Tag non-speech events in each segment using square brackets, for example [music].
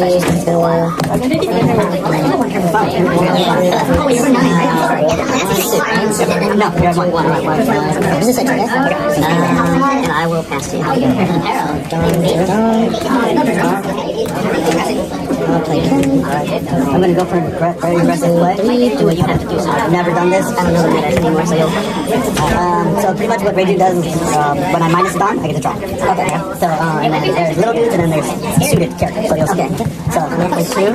No, have one. One, one, one. This is okay? Uh, I will pass you. I'll play ten. I'm gonna go for a very aggressive play. Do what you have to do. So I've never done this. I don't know the meta anymore, so you'll. Um, so pretty much what Raging does is uh, when I minus a DON, I get to draw. Okay. So uh, and then there's little dudes and then there's suited characters. So you'll see. Okay. So I'm gonna play two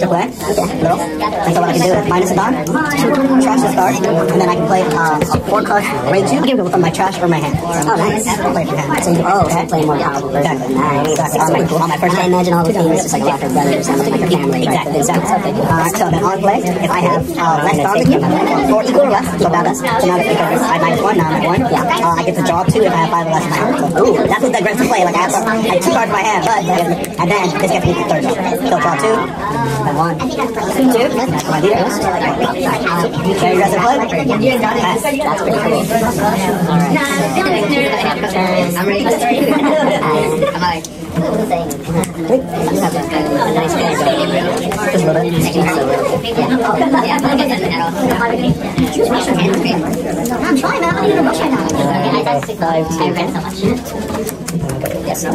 to play. Okay. Little. And so what I can do is minus a DON, trash the card, and then I can play uh, four cards range two from my trash or my hand. Oh, nice. Play from hand. So you, oh, so you play more powerful. Exactly. Nice. Exactly. On my, on my first I imagine all the themes just like a lot of like a family. Exactly. Right? Exactly. Okay, cool. So then on play, if I have uh, less DON than you, or equal or less, so now that's so now that because I minus one, now I'm at one. Yeah. Uh, I get to draw two if I have five or less in my hand. Ooh, that's the aggressive play. Like I have, some, I have two cards in my hand, but and then this gets me to third draw. So draw two, and one, two. That's my leader. Very aggressive play. Pass. That's pretty cool. I'm ready to start. I'm like, Wait. you have a nice character. Just a little bit. I'm trying, man. I'm not even rush right now. I read so much. Yes, no.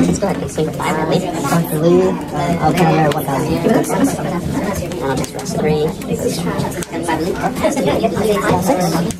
Let's go ahead and see for five at least. Time for lead. Uh, I'll counter 1,000. And I'll just rest three. Yeah, makes sense. I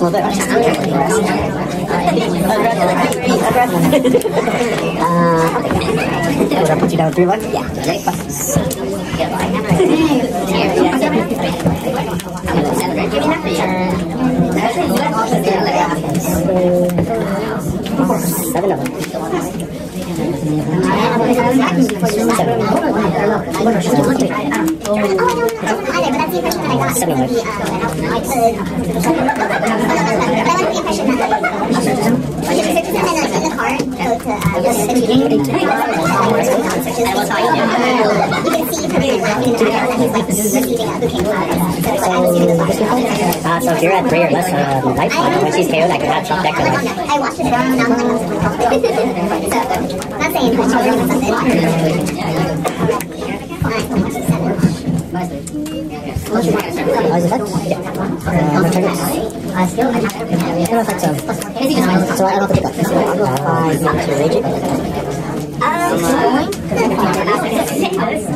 Little bit. Would put you down three left? Yeah. Seven of them. Of Uh, so if you're at three or less um, life, uh, when she's KO'd, I can have top deck her. I watched it again and I'm not saying something. So I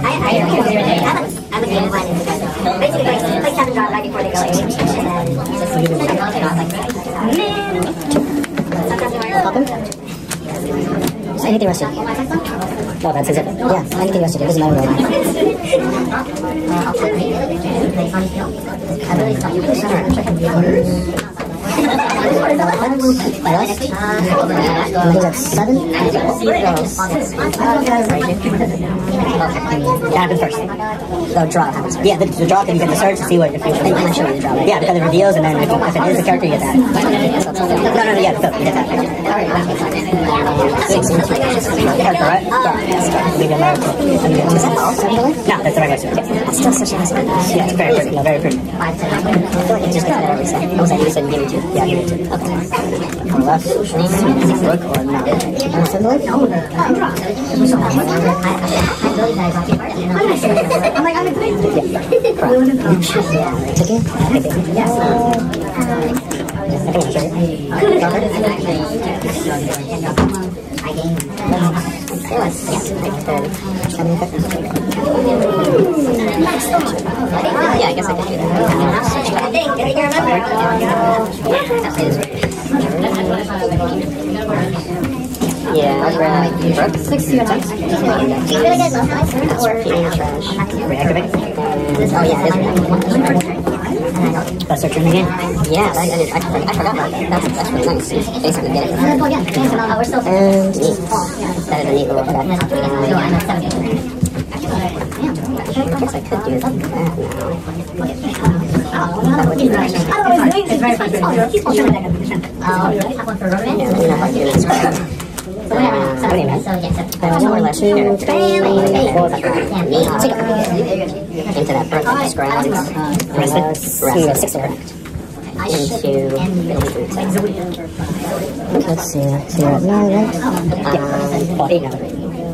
I, I. Basically, like, before they go. So anything rested. No, that's it. Yeah, anything rested. It doesn't matter what. My left. I think that's seven. That happens first. The draw happens. Yeah, the, the draw, can you get the search to see what if you And I'm showing the draw. Yeah, because it reveals, and then if, if it is a character, you get that. No, no, no, yeah, so you get that. Character, right? Yeah. We get that. And we get two cents. No, that's the regular suit. Yeah. Still such a nice one. Yeah, it's very pretty. Very pretty. I feel like it just got it every second. I was like, you said give me two. Yeah, give me two. Okay. On the left. Rook or not? The light? I'm like, I'm a Took it? I think it's true. It was, yes. Yeah, I guess I could do that. I think, if you remember. Yeah, I'll grab Brook. Six two attempts. Really good most Or Reactivate. Oh yeah, it is. That's our turn again. Yeah, I, I, did- I, forgot- I forgot about that. That's, that's really nice. Basically get it. Oh, yeah. We're still And neat. That is a neat little effect. I could do that. It's very fun. He's Oh, do this. So. So, yeah, so. Yeah. Into that. Six. Let's see. At nine, right? Now.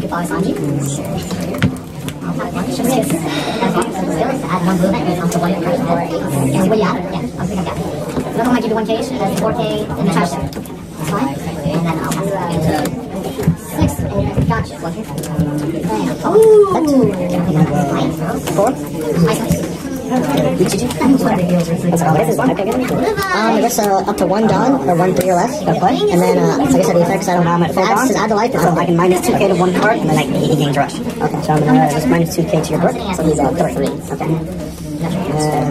Goodbye, Sanji. I'll have one. It's still, it's add one movement, it's on the white person. Yeah, what do you add? Yeah, I think I got it. Look, I'm gonna give you one cage, there's four K in the trash fine. And then I'll pass it into six. and Gotcha. Bam. Ooh. Four. All this is one. Okay. Um, I guess uh, up to one DON or one three or less. Play. And then uh, so I guess the effects I don't know. I'm at full DON. Add to life. So I can minus two k to one card, and then I, he, gains rush. Okay. So I'm gonna uh, just minus two k to your book. So he's at three. Okay. Uh,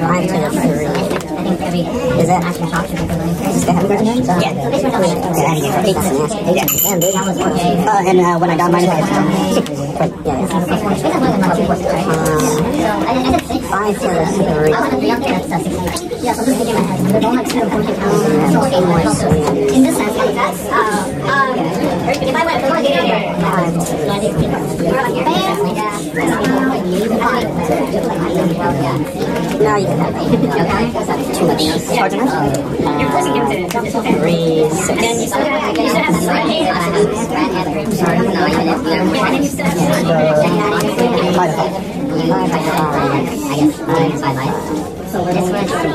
five to three. Five to three. Is that Action shot should be good. is that having cards in there? Yeah. Yeah, I need eight. Eight. Damn, dude. That was four K. Uh, and uh, when I got five. [laughs] Yeah. yeah. Five to three. I want to be up there. That's six. Yeah, so I'm just thinking in my head. There's only two or four kids. So eight more. So in this sense, like that's uh, if I went for one game, No, you can have it. Too much. Cards enough? Three, six. Five o'clock. There's one, dude. The rest of my three.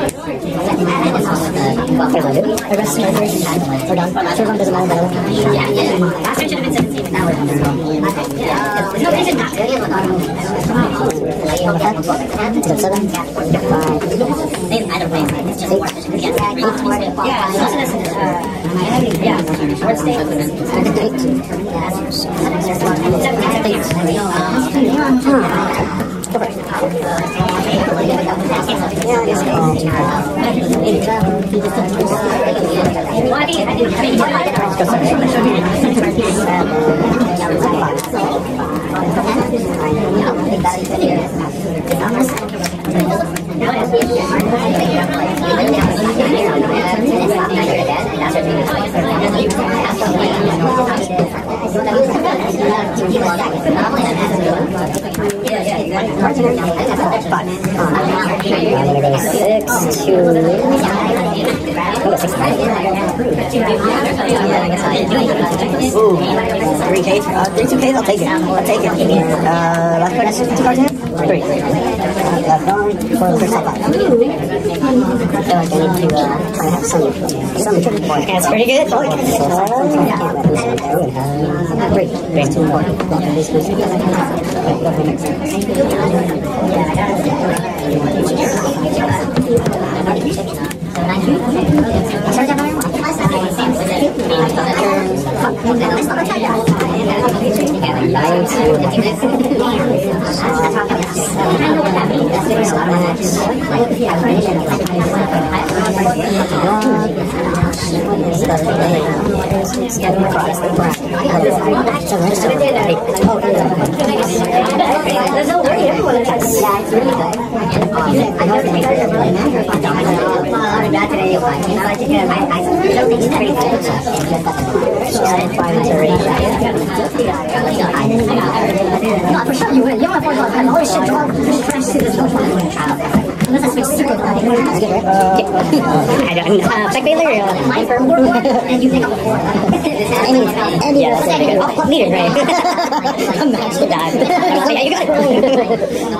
We're done. Third one doesn't matter, by the way. Is that seven? Five. Yeah, I guess I'll I'm gonna go six. Oh. Ooh, three K, uh, three two Ks. I'll take it. I'll take it. Uh, last card. Two cards in. Three have that going for yourself out. I feel like I need to uh, have some, some trigger point. That's pretty good. Oh, yeah. yeah. Great. Great. Too important. Thank you a lot of my actions, like, the affirmation of, I'm going to I, I, I, I, I, no. I don't know. you. I'm for sure you will. You want to shit And you think I'm a four yeah, that's pretty good. What meter, right? [laughs] Imagine that. [laughs] yeah, you got it. [laughs]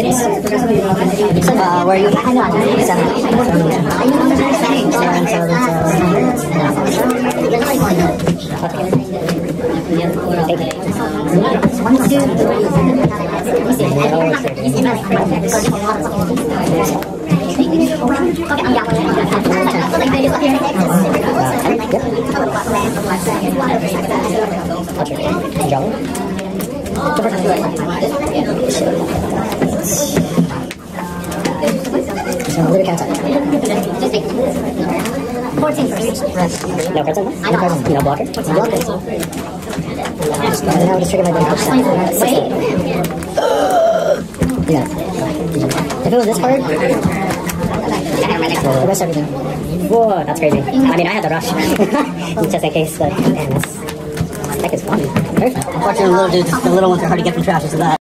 Uh, where you? Seven. So, attack. No cards on that? No cards on No blocker? Blocker. Just, uh, now just trigger my damage. Yeah. If it was this card, the rest everything. Whoa, that's crazy. I mean, I had the rush. Just in case, but man, this deck is fun. Perfect. Unfortunately, the little the little ones are hard to get from trash, so that.